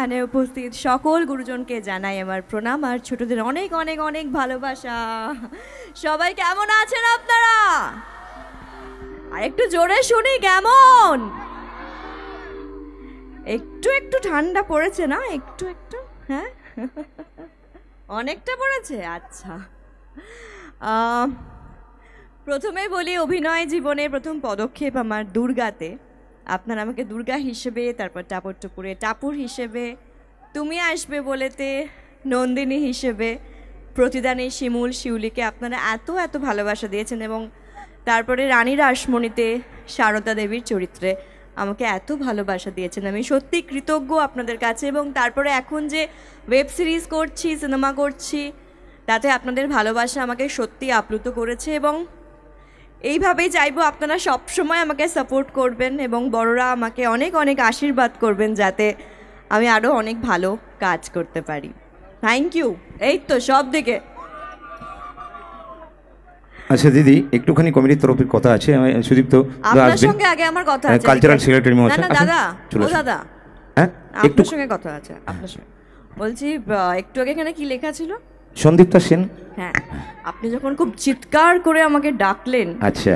এখানে উপস্থিত সকল গুরুজনকে জানাই আমার প্রণাম। আর ছোটদের অনেক অনেক অনেক ভালোবাসা। সবাই কেমন আছেন আপনারা? আর একটু জোরে শুনি, কেমন? একটু একটু ঠান্ডা পড়েছে না? একটু একটু হ্যাঁ? অনেকটা পড়েছে? আচ্ছা। প্রথমে বলি, অভিনয় জীবনে প্রথম পদক্ষেপ আমার দুর্গাতে। আপনার আমাকে দুর্গা হিসেবে, তারপর টাপর টুপুরে টাপুর হিসেবে, তুমি আসবে বলেতে নন্দিনী হিসেবে, প্রতিদানে শিমুল শিউলিকে আপনারা এত এত ভালোবাসা দিয়েছেন এবং তারপরে রানী রাসমণিতে সারদা দেবীর চরিত্রে আমাকে এত ভালোবাসা দিয়েছেন। আমি সত্যি কৃতজ্ঞ আপনাদের কাছে এবং তারপরে এখন যে ওয়েব সিরিজ করছি সিনেমা করছি, তাতে আপনাদের ভালোবাসা আমাকে সত্যি আপ্লুত করেছে এবং এইভাবেই চাইব আপনারা সবসময় আমাকে সাপোর্ট করবেন এবং বড়রা আমাকে অনেক অনেক আশীর্বাদ করবেন যাতে আমি আরও অনেক ভালো কাজ করতে পারি। থ্যাংক ইউ এই তো সব দিকে। আচ্ছা দিদি একটুখানি কমিটির তরফের কথা আছে। আপনার সঙ্গে আগে আমার কথা হ্যাঁ, আছে। secretary না মহাশয়। দাদা ও দাদা। হ্যাঁ আপনার সঙ্গে কথা আছে আপনার সঙ্গে। বলছি একটু আগে এখানে কি লেখা ছিল? সন্দীপ্তা সেন? হ্যাঁ আপনি যখন খুব চিৎকার করে আমাকে ডাকলেন আচ্ছা।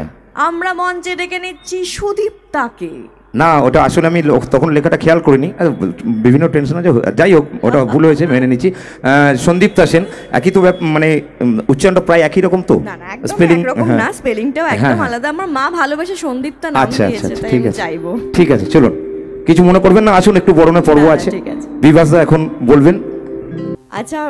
আমরা মঞ্চে ডেকে নিচ্ছি সুদীপ্তাকে। না ওটা আসলে আমি তখন লেখাটা খেয়াল করিনি। বিভিন্ন টেনশন আছে যাই হোক ওটা ভুল হয়েছে মেনে নিচ্ছি। সন্দীপ্তা সেন একই তো মানে উচ্চারণটা প্রায় একই রকম তো? না না একদম Spelling, একরকম হ্যাঁ। স্পেলিংটাও হ্যাঁ, একদম হ্যাঁ। আলাদা। আমার মা ভালোবেসে সন্দীপ্তা নাম আচ্ছা আচ্ছা দিয়েছে আচ্ছা, তাই ঠিক আমি আছে। ঠিক আছে চলুন। কিছু মনে করবেন না? আসুন একটু বরণে পর্ব আছে। বিভাসদা এখন বলবেন। আচ্ছা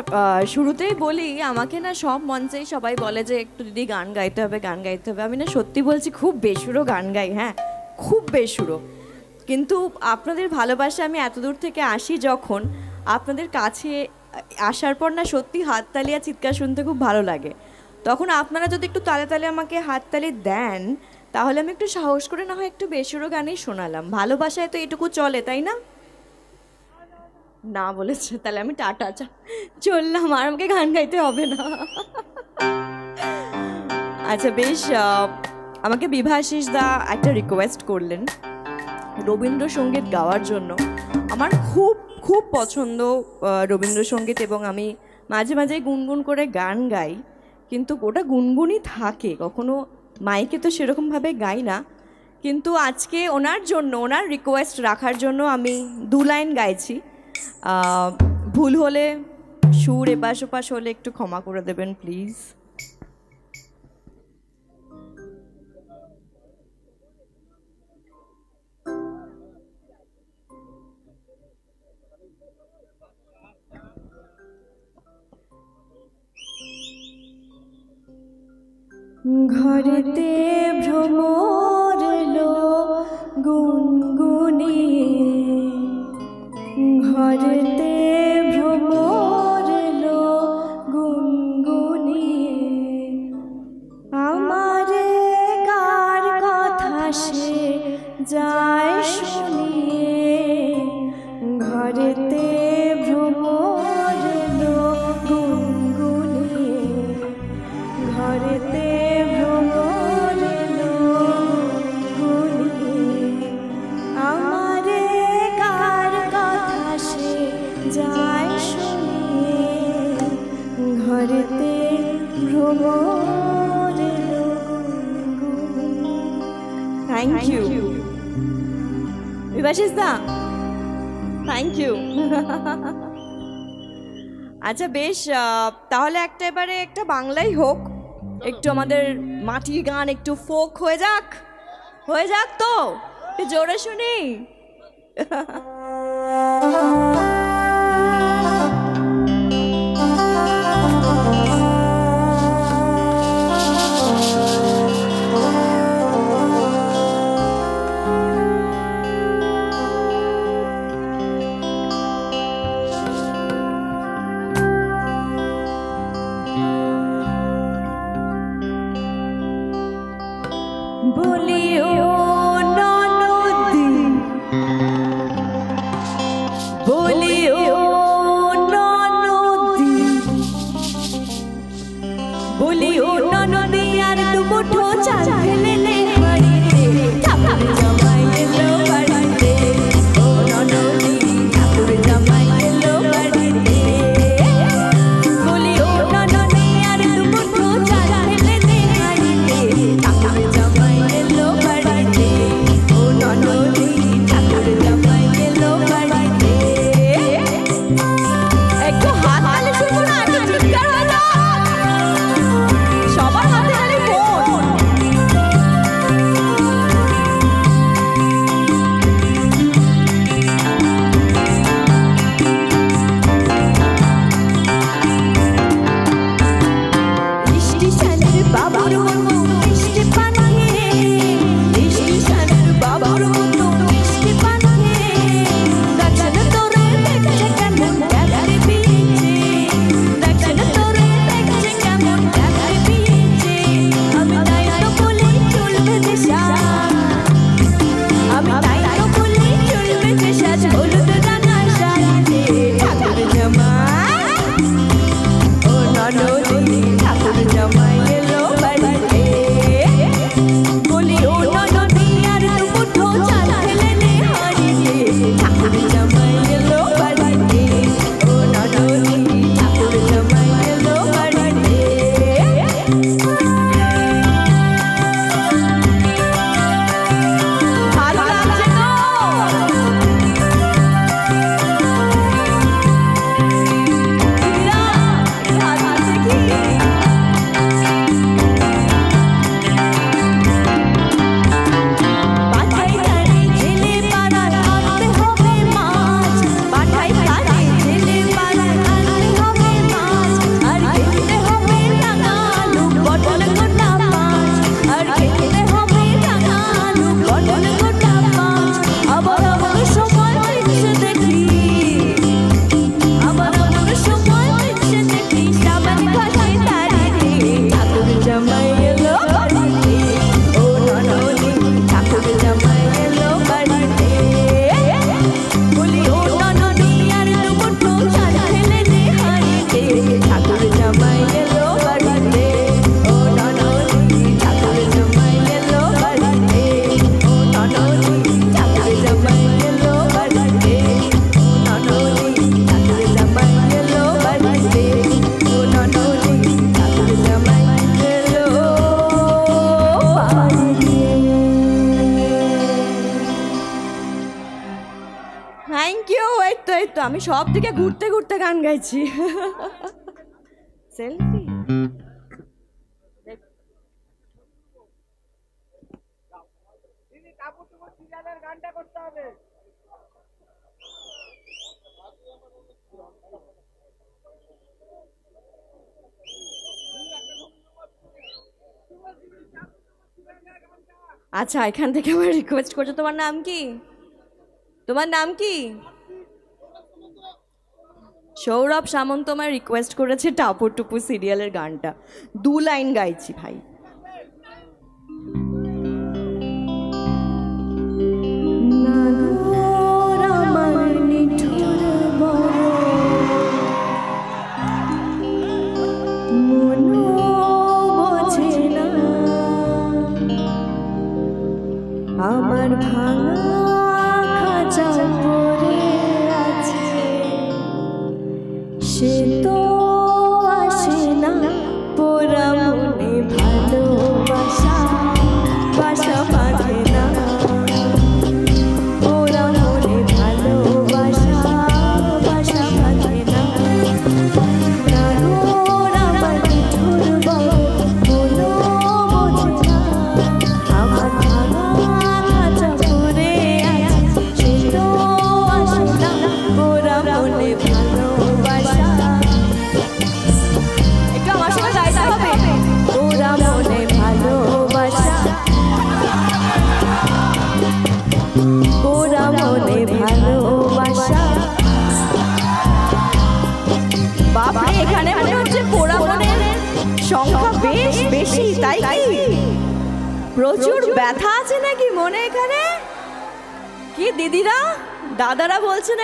শুরুতেই বলি, আমাকে না সব মঞ্চেই সবাই বলে যে, একটু দিদি গান গাইতে হবে, গান গাইতে হবে। আমি না সত্যি বলছি, খুব বেসুরো গান গাই হ্যাঁ খুব বেসুরো। কিন্তু আপনাদের ভালোবাসা আমি এত দূর থেকে আসি যখন আপনাদের কাছে আসার পর না সত্যি হাততালি আর চিৎকার শুনতে খুব ভালো লাগে। তখন আপনারা যদি একটু তালে তালে আমাকে হাততালি দেন, তাহলে আমি একটু সাহস করে না হয় একটু বেসুরো গানই শোনালাম। ভালোবাসায় তো এটুকু চলে, তাই না? না বলেছে, তাহলে আমি টাটা, চা, চললাম, আর আমাকে গান গাইতে হবে না। আচ্ছা বেশ আমাকে বিভাশিস দা একটা রিকোয়েস্ট করলেন রবীন্দ্রসঙ্গীত গাওয়ার জন্য। আমার খুব খুব পছন্দ রবীন্দ্রসঙ্গীত এবং আমি মাঝে মাঝে গুনগুন করে গান গাই, কিন্তু ওটা গুনগুনই থাকে, কখনো মাইকে তো সেরকমভাবে গাই না। কিন্তু আজকে ওনার জন্য, ওনার রিকোয়েস্ট রাখার জন্য আমি দু লাইন গাইছি। ভুল হলে সুর এপাশ ওপাশ হলে একটু ক্ষমা করে দেবেন প্লিজ ঘরেতে একটা এবারে একটা বাংলাই হোক, একটু আমাদের মাটির গান একটু ফোক হয়ে যাক হয়ে যাক তো জোরে শুনি। সব দিকে ঘুরতে ঘুরতে গান গাইছি। সেলফি আচ্ছা এখান থেকে আমার রিকোয়েস্ট করছ। তোমার নাম কি? তোমার নাম কি? সৌরভ সামন্ত আমার রিকোয়েস্ট করেছে টাপুর টুপু সিরিয়ালের গানটা। দু লাইন গাইছি ভাই।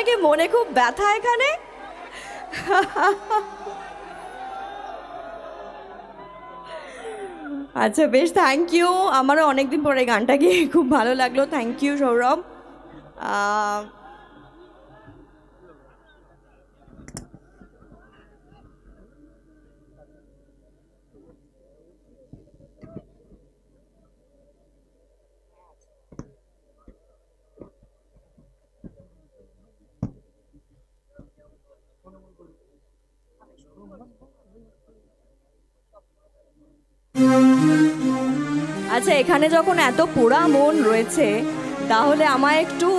নাকি মনে খুব ব্যথা এখানে? আচ্ছা বেশ থ্যাংক ইউ আমারও অনেকদিন পরে গানটা গিয়ে খুব ভালো লাগল। Thank you Sourav. আচ্ছা এখানে যখন এত পোড়া মন রয়েছে, তাহলে আমার একটু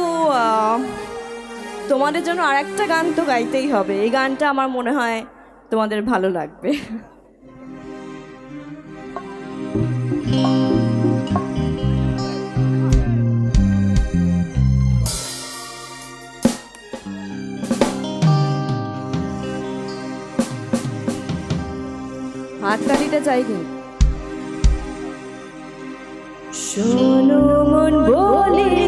তোমাদের জন্য আর একটা গান তো গাইতেই হবে। এই গানটা আমার মনে হয় তোমাদের ভালো লাগবে। হাততালিটা চাই কিন্তু। শোনো মন বলি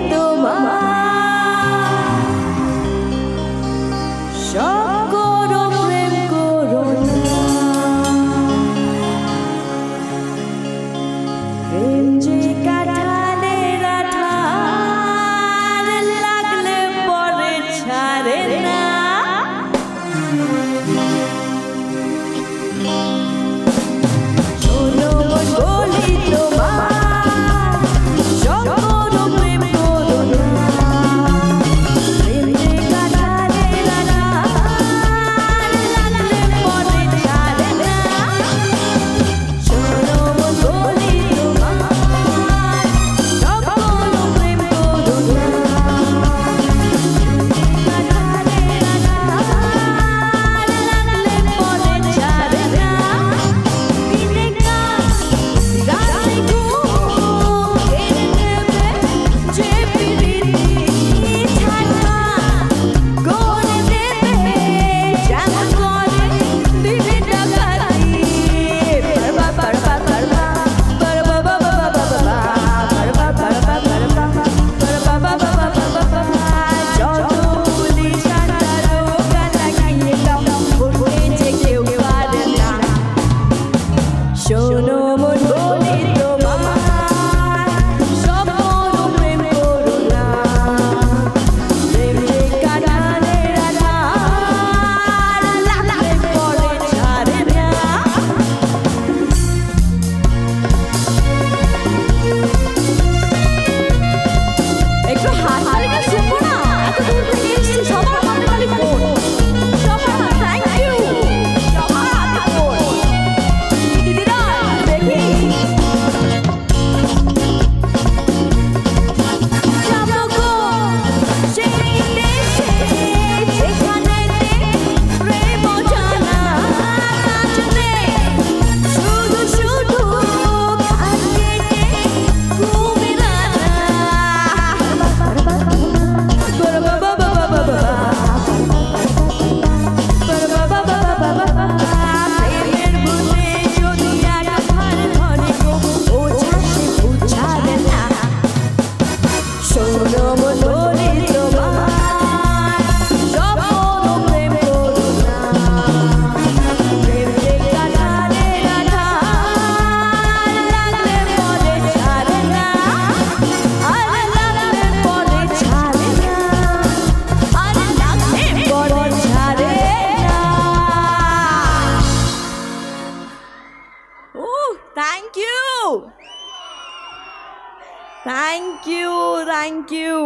থ্যাংক ইউ থ্যাংক ইউ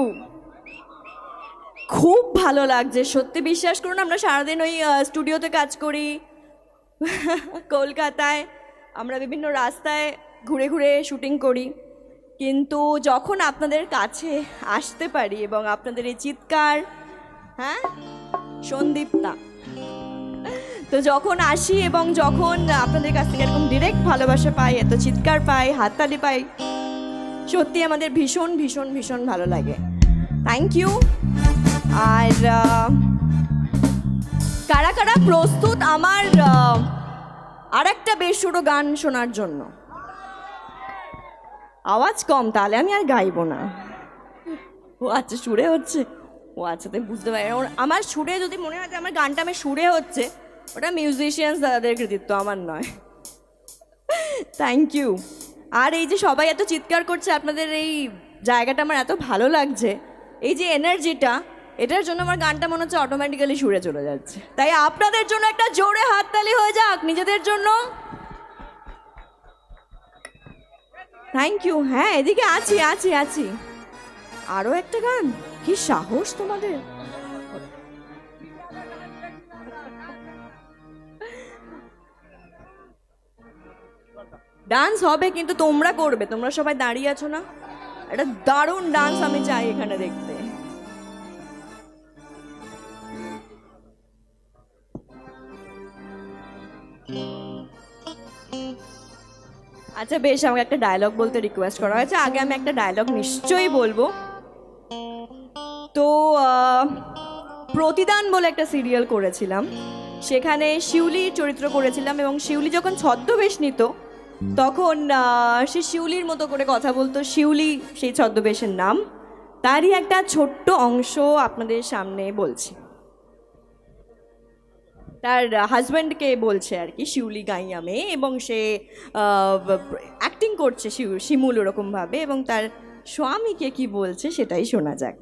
খুব ভালো লাগছে, সত্যি বিশ্বাস করুন, আমরা সারাদিন ওই স্টুডিওতে কাজ করি। কলকাতায় আমরা বিভিন্ন রাস্তায় ঘুরে ঘুরে শুটিং করি। কিন্তু যখন আপনাদের কাছে আসতে পারি এবং আপনাদের এই চিৎকার হ্যাঁ? সন্দীপতা তো যখন আসি এবং যখন আপনাদের কাছ থেকে এরকম ডিরেক্ট ভালোবাসা পাই, এত চিৎকার পাই, হাততালি পাই সত্যি আমাদের ভীষণ ভীষণ ভীষণ ভালো লাগে। থ্যাংক ইউ আর কারা কারা প্রস্তুত আমার আর একটা বেশ বেসুরো গান শোনার জন্য? আওয়াজ কম, তাহলে আমি আর গাইবো না। ও আচ্ছা সুরে হচ্ছে? ও আচ্ছা তুমি বুঝতে পারি আমার সুরে যদি মনে হয় যে আমার গানটা আমার সুরে হচ্ছে, ওটা মিউজিশিয়ানস দাদাদের কৃতিত্ব, আমার নয়। থ্যাংক ইউ আর এই যে সবাই এত চিৎকার করছে, আপনাদের এই জায়গাটা আমার এত ভালো লাগছে, এই যে এনার্জিটা, এটার জন্য আমার গানটা মনে হচ্ছে অটোমেটিক্যালি সুরে চলে যাচ্ছে। তাই আপনাদের জন্য একটা জোরে হাততালি হয়ে যাক, নিজেদের জন্য। থ্যাংক ইউ হ্যাঁ এদিকে আছি আছি আছি। আরও একটা গান? কি সাহস তোমাদের? ডান্স হবে, কিন্তু তোমরা করবে। তোমরা সবাই দাঁড়িয়ে আছো না? একটা দারুণ ডান্স আমি চাই এখানে দেখতে। আচ্ছা বেশ, আমাকে একটা ডায়লগ বলতে রিকোয়েস্ট করা হয়েছে। আগে আমি একটা ডায়লগ নিশ্চয়ই বলব। তো প্রতিদান বলে একটা সিরিয়াল করেছিলাম। সেখানে শিউলির চরিত্র করেছিলাম এবং শিউলি যখন ছদ্মবেশ নিত তখন সে শিউলির মতো করে কথা বলতো। শিউলি সেই ছদ্মবেশের নাম। তারই একটা ছোট্ট অংশ আপনাদের সামনে বলছি। তার হাজব্যান্ডকে বলছে আর কি, শিউলি গাইয়া মেয়ে এবং সে অ্যাক্টিং করছে শিমুল ওরকমভাবে। এবং তার স্বামীকে কি বলছে সেটাই শোনা যাক।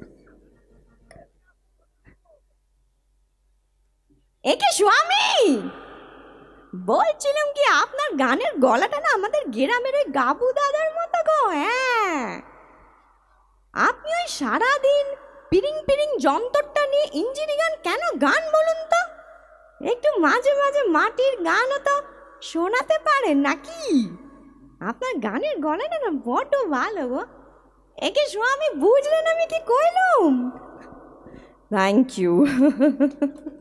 একে স্বামী! বলছিলাম কি, আপনার গানের গলাটা না আমাদের গ্রামের ওই গাবু দাদার মতো গো হ্যাঁ। আপনি ওই সারাদিন পিরিং পিরিং যন্ত্রটা নিয়ে ইঞ্জিনি গান কেন গান বলুন তো? একটু মাঝে মাঝে মাটির গানও তো শোনাতে পারেন নাকি? আপনার গানের গলাটা না বড্ড ভালো গো। একে স্বামী, বুঝলেন আমি কি কইলুম? থ্যাংক ইউ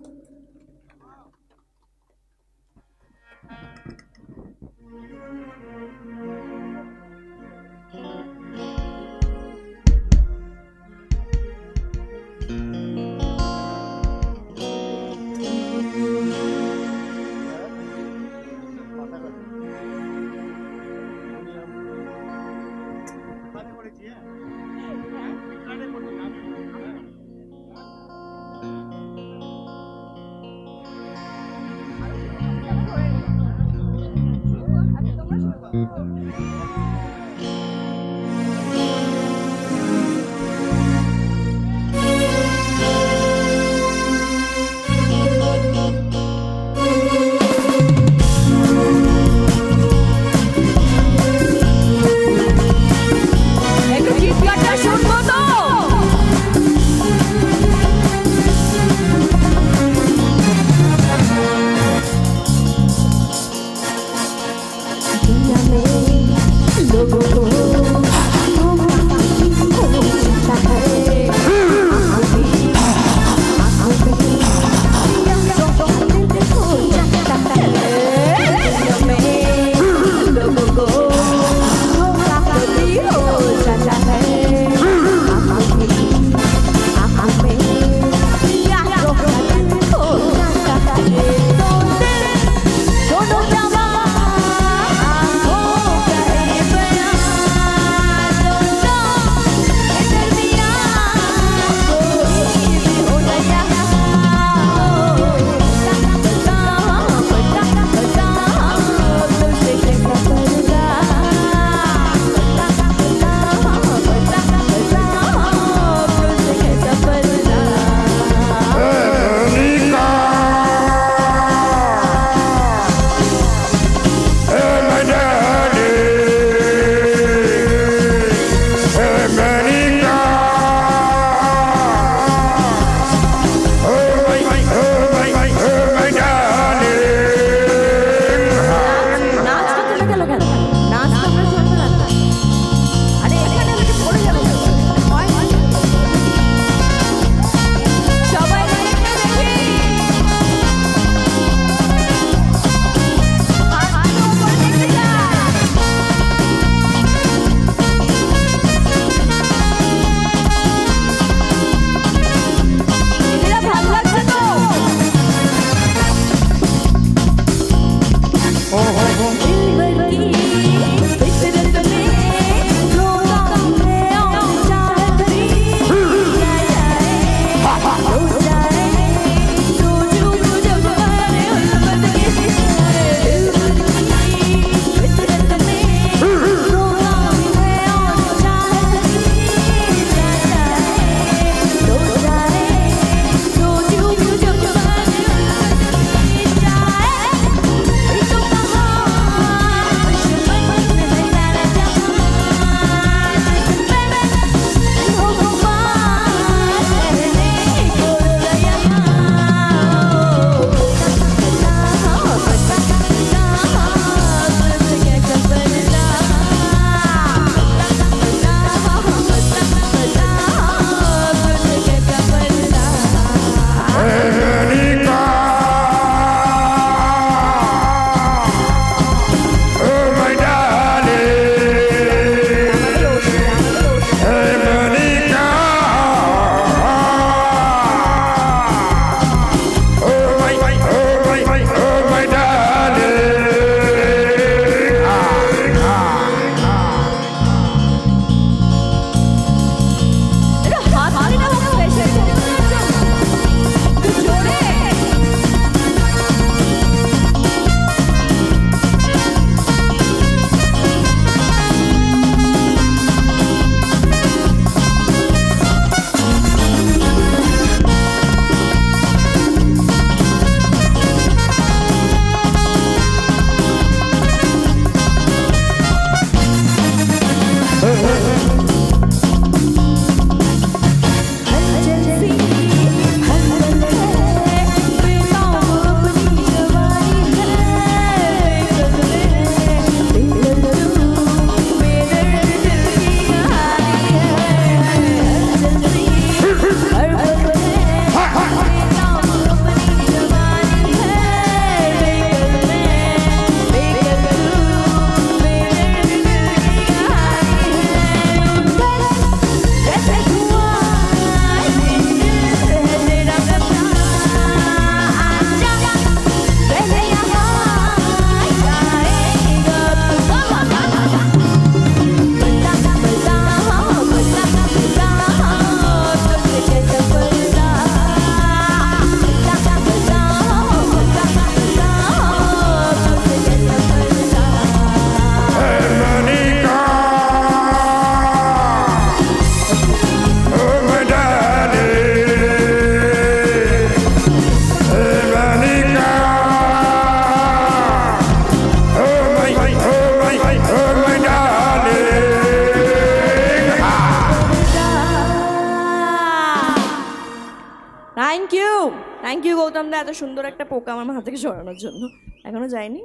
সরানোর জন্য। এখনও যায়নি?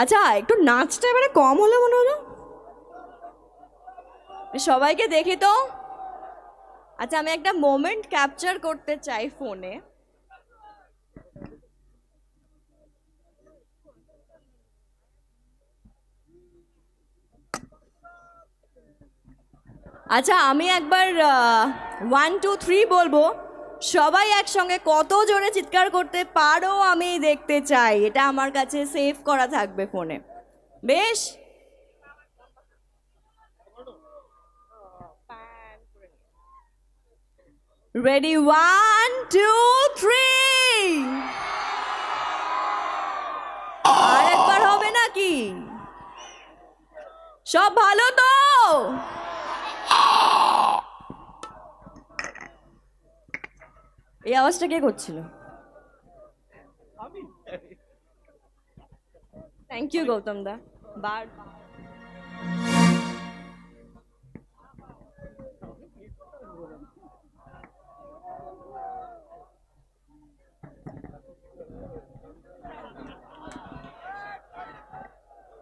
আচ্ছা একটু নাচটা এবারে কম হলো মনে হলো। সবাইকে দেখি তো। আচ্ছা আমি একটা মোমেন্ট ক্যাপচার করতে চাই ফোনে আচ্ছা আমি একবার ওয়ান টু থ্রি বলব। সবাই একসঙ্গে কত জোরে চিৎকার করতে পারো আমি দেখতে চাই। এটা আমার কাছে সেভ করা থাকবে ফোনে বেশ। রেডি ওয়ান টু থ্রি আর একবার হবে নাকি? সব ভালো তো? এই আওয়াজটা কে করছিল? Thank you Goutam da. বার।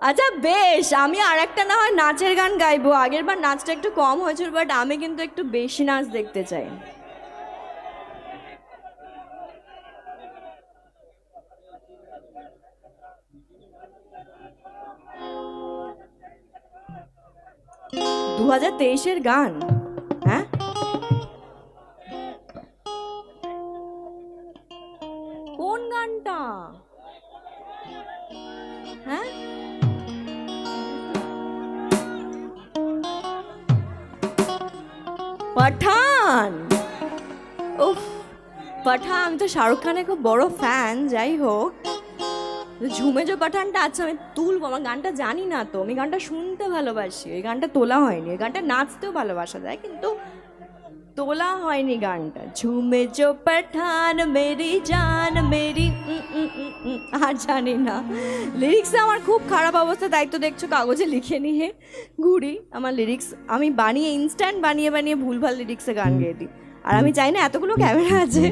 আচ্ছা বেশ। আমি আর একটা না হয় নাচের গান গাইবো। আগের বার নাচটা একটু কম হয়েছিল বাট আমি কিন্তু একটু বেশি নাচ দেখতে চাই। দু হাজার তেইশের গান। হ্যাঁ? কোন গানটা? হ্যাঁ? পাঠান! উফ, পাঠান, আমি তো শাহরুখ খানের খুব বড় ফ্যান যাই হোক। ঝুমে যে পাঠানটা আচ্ছা আমি তুলবো। আমার গানটা জানি না তো। আমি গানটা শুনতে ভালোবাসি। ওই গানটা তোলা হয়নি। ওই গানটা নাচতেও ভালোবাসা যায় কিন্তু তোলা হয়নি গানটা। ঝুমে জো পাঠান মেরি জান মেরি আর জানি না। লিরিক্সে আমার খুব খারাপ অবস্থা তাই তো দেখছ কাগজে লিখে নিয়ে। ঘুরি আমার লিরিক্স আমি বানিয়ে ইনস্ট্যান্ট বানিয়ে বানিয়ে ভুলভাল লিরিক্সে গান গেয়ে দিই। আর আমি চাই না এতগুলো ক্যামেরা আছে।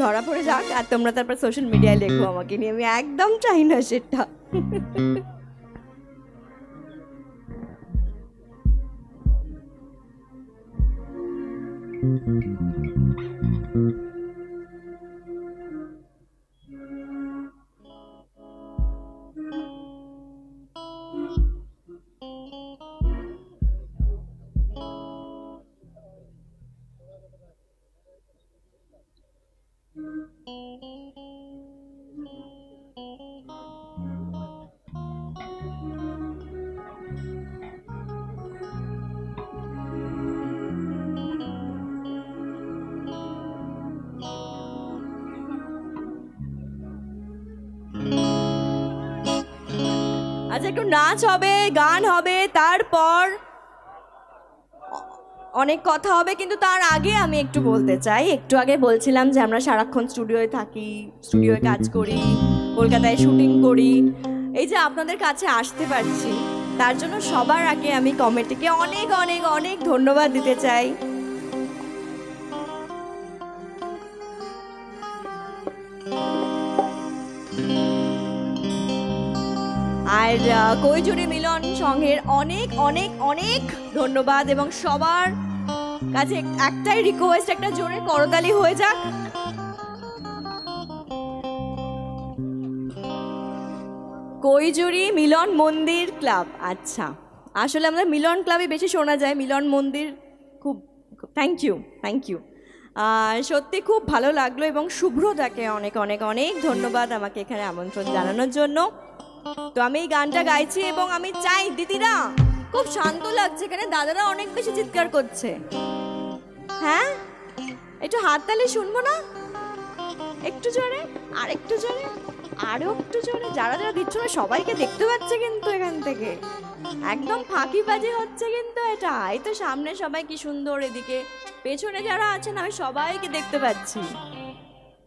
ধরা পড়ে যাক আর তোমরা তারপর সোশ্যাল মিডিয়ায় লেখো আমাকে নিয়ে। আমি একদম চাই না সেটা। আচ্ছা একটু নাচ হবে গান হবে তারপর অনেক কথা হবে, কিন্তু তার আগে আমি একটু বলতে চাই। একটু আগে বলছিলাম যে আমরা সারাক্ষণ স্টুডিওয়ে থাকি স্টুডিওয়ে কাজ করি, কলকাতায় শুটিং করি। এই যে আপনাদের কাছে আসতে পারছি, তার জন্য সবার আগে আমি কমিটিকে অনেক অনেক অনেক ধন্যবাদ দিতে চাই। আর কৈজুরি মিলন সংঘের অনেক অনেক অনেক ধন্যবাদ এবং সবার কাছে একটাই রিকোয়েস্ট একটা জোরে করতালি হয়ে যাক। কৈজুরি মিলন মন্দির ক্লাব আচ্ছা। আসলে আমাদের মিলন ক্লাবে বেশি শোনা যায়, মিলন মন্দির খুব থ্যাংক ইউ থ্যাংক ইউ সত্যি খুব ভালো লাগল এবং শুভ্রতাকে অনেক অনেক অনেক ধন্যবাদ আমাকে এখানে আমন্ত্রণ জানানোর জন্য। তো আমি এই গানটা গাইছি এবং আমি চাই, দিদিরা! খুব শান্ত লাগছে এখানে। দাদারা অনেক বেশি চিৎকার করছে। হ্যাঁ? একটু হাততালি শুনব না? একটু জোরে, আর একটু জোরে, আরও একটু জোরে। যারা যারা দিচ্ছ না, সবাইকে দেখতে পাচ্ছে কিন্তু এখান থেকে। একদম ফাঁকি ফাঁকিবাজি হচ্ছে কিন্তু এটা। এই তো সামনে সবাই কি সুন্দর এদিকে। পেছনে যারা আছেন, আমি সবাইকে দেখতে পাচ্ছি।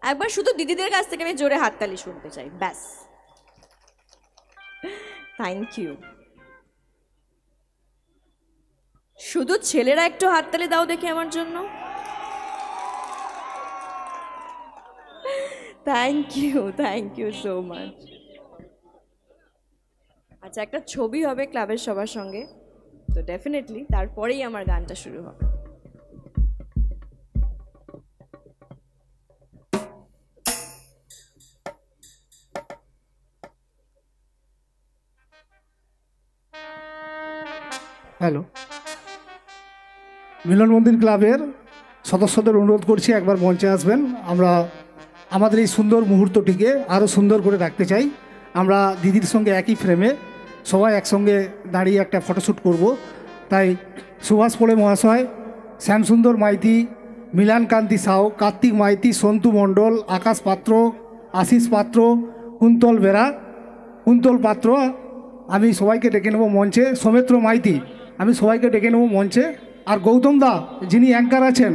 একবার শুধু দিদিদের কাছ থেকে আমি জোরে হাততালি শুনতে চাই, ব্যাস। থ্যাংক ইউ শুধু ছেলেরা একটু হাততালি দাও দেখি আমার জন্য। Thank you thank you so much আচ্ছা একটা ছবি হবে ক্লাবের সবার সঙ্গে। তো ডেফিনেটলি তারপরেই আমার গানটা শুরু হবে। হ্যালো মিলন মন্দির ক্লাবের সদস্যদের অনুরোধ করছি, একবার মঞ্চে আসবেন। আমরা আমাদের এই সুন্দর মুহূর্তটিকে আরও সুন্দর করে রাখতে চাই। আমরা দিদির সঙ্গে একই ফ্রেমে সবাই একসঙ্গে দাঁড়িয়ে একটা ফটোশ্যুট করব। তাই সুভাষ পোড়ে মহাশয়, শ্যামসুন্দর মাইতি মিলান কান্তি সাউ, কার্তিক মাইতি, সন্তু মণ্ডল, আকাশ পাত্র, আশিস পাত্র, কুন্তল বেরা, কুন্তল পাত্র, আমি সবাইকে ডেকে নেব মঞ্চে। সৌমিত্র মাইতি, আমি সবাইকে ডেকে নেব মঞ্চে। আর গৌতম দা যিনি অ্যাঙ্কার আছেন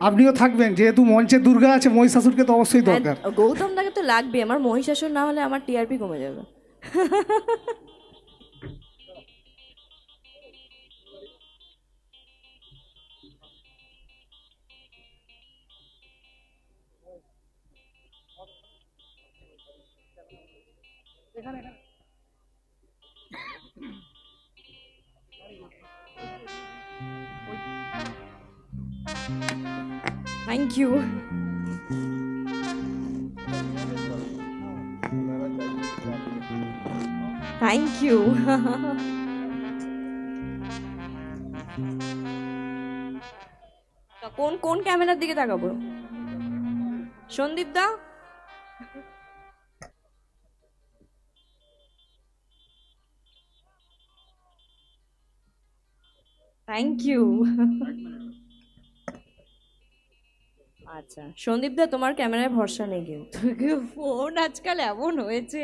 আপনিও থাকবেন যেহেতু মঞ্চে দুর্গা আছে মহিষাসুরকে তো অবশ্যই দরকার। হ্যাঁ, গৌতম দাকে তো লাগবে আমার মহিষাসুর না হলে আমার টিআরপি কমে যাবে। থ্যাংক ইউ থ্যাংক ইউ কোন কোন ক্যামেরার দিকে তাকাবো? সন্দীপ দা থ্যাংক ইউ আচ্ছা। সন্দীপ দা তোমার ক্যামেরায় ভরসা নেই কিন্তু। ফোন আজকাল এমন হয়েছে।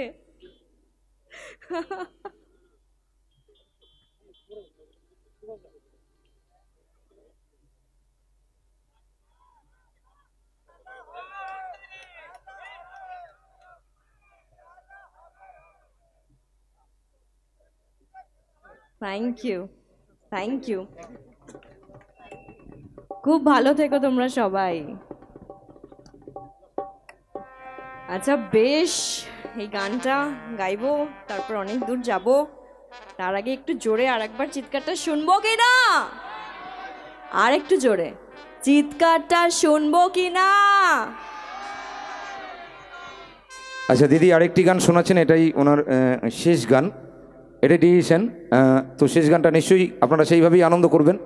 থ্যাংক ইউ থ্যাংক ইউ খুব ভালো থেকো তোমরা সবাই। আচ্ছা বেশ, এই গানটা গাইবো, তারপর অনেক দূর যাব। তার আগে একটু জোরে আর একবার চিৎকারটা শুনব কি না? আর একটু জোরে। চিৎকারটা শুনব কি না? আচ্ছা দিদি, আরেকটি গান শোনাচ্ছেন, এটাই ওনার শেষ গান। এটা ডিসিশন তো শেষ গানটা নিশ্চয়ই আপনারা সেইভাবেই আনন্দ করবেন।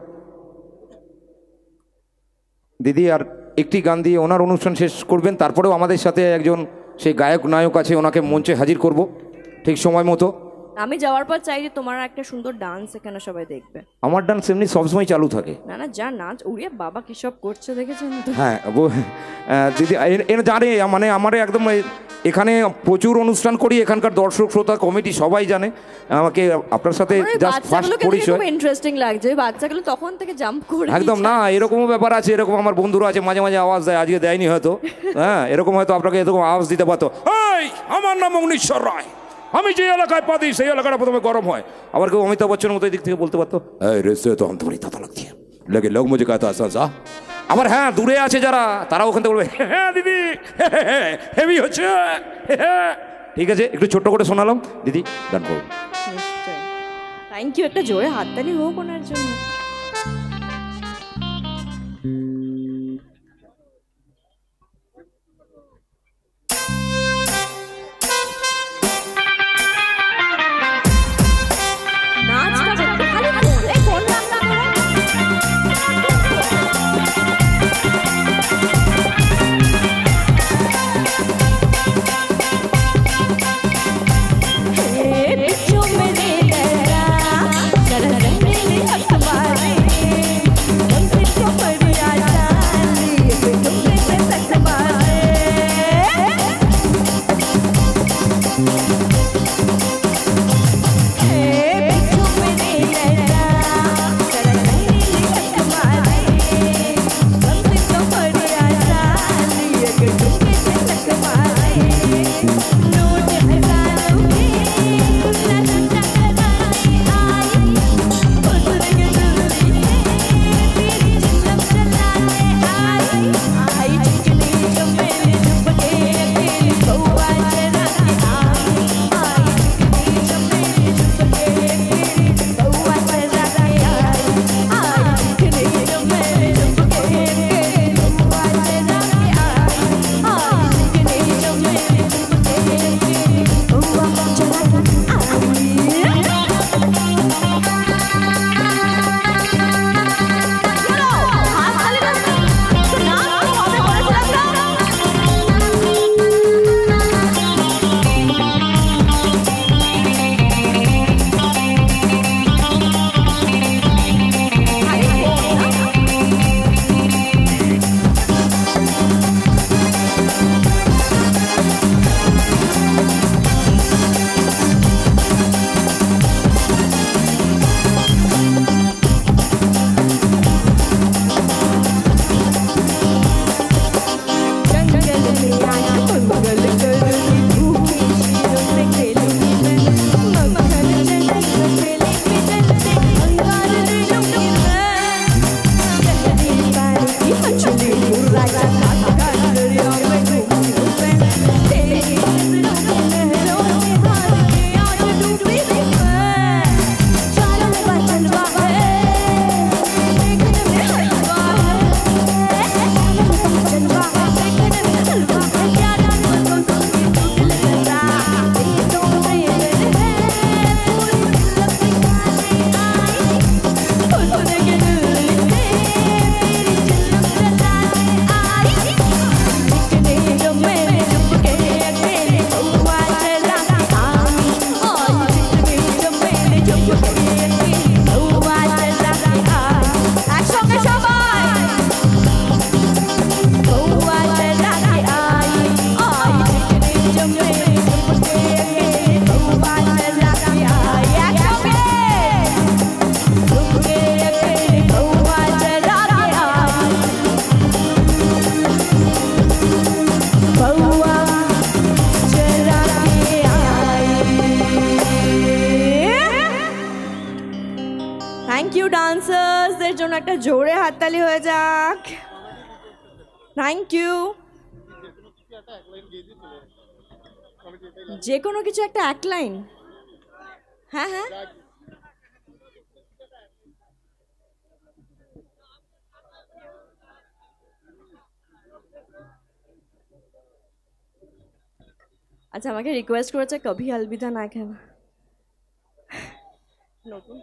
দিদি, আর একটি গান দিয়ে ওনার অনুষ্ঠান শেষ করবেন, তারপরেও আমাদের সাথে একজন সেই গায়ক নায়ক আছে, ওনাকে মঞ্চে হাজির করব, ঠিক সময় মতো। আমি যাওয়ার পর চাই যে তোমার একটা সুন্দর ডান্স এখানে সবাই দেখবে। আমার ডান্স এমনি সবসময় চালু থাকে। না না যা নাচ উড়িয়ে বাবা কি সব করছে দেখেছেন তো? হ্যাঁ আহ, দিদি এ- এরা জানে মানে আমার একদম এখানে প্রচুর অনুষ্ঠান করি এখানকার দর্শক শ্রোতা কমিটি সবাই জানে। আমাকে আপনার সাথে জাস্ট ফার্স্ট পরিচয়। খুব ইন্টারেস্টিং লাগছে। বাচ্চাগুলো তখন থেকে জাম্প করে একদম না এরকমও ব্যাপার আছে এরকম আমার বন্ধুরা আছে মাঝে মাঝে আওয়াজ দেয় আজকে দেয়নি হয়তো। হ্যাঁ এরকম হয়তো আপনাকে এরকম আওয়াজ দিতে পারতো। এই আমার নাম অগ্নিশ্বর রায়। আমি যে এলাকায় পা দিই, সেই এলাকাটা প্রথমে গরম হয়। আবার কেউ অমিতাভ বচ্চনের মতো দিক থেকে বলতে পারতো, এই রেসে তো আমি তোমারই তাতা লেগে লোক আসা আবার হ্যাঁ দূরে আছে যারা তারা ওখান থেকে বলবে হ্যাঁ দিদি হেভি হচ্ছে ঠিক আছে, একটু ছোট্ট করে শোনালাম, দিদি, গান করুন। থ্যাংক ইউ একটা জোরে হাততালি হোক ওনার জন্য। যে কোনো কিছু একটা এক লাইন হ্যাঁ হ্যাঁ। আচ্ছা আমাকে রিকোয়েস্ট করেছে কভি আলবিদা না কেন নতুন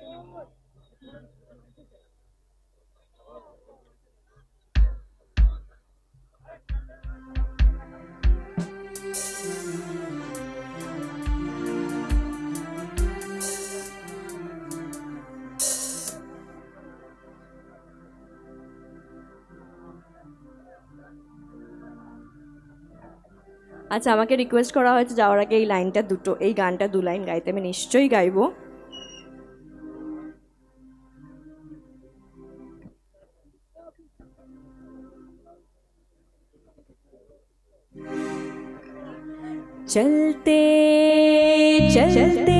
আচ্ছা আমাকে রিকোয়েস্ট করা হয়েছে যাওয়ার আগে এই লাইনটা দুটো এই গানটা দু লাইন গাইতে আমি নিশ্চয়ই গাইবো चलते चलते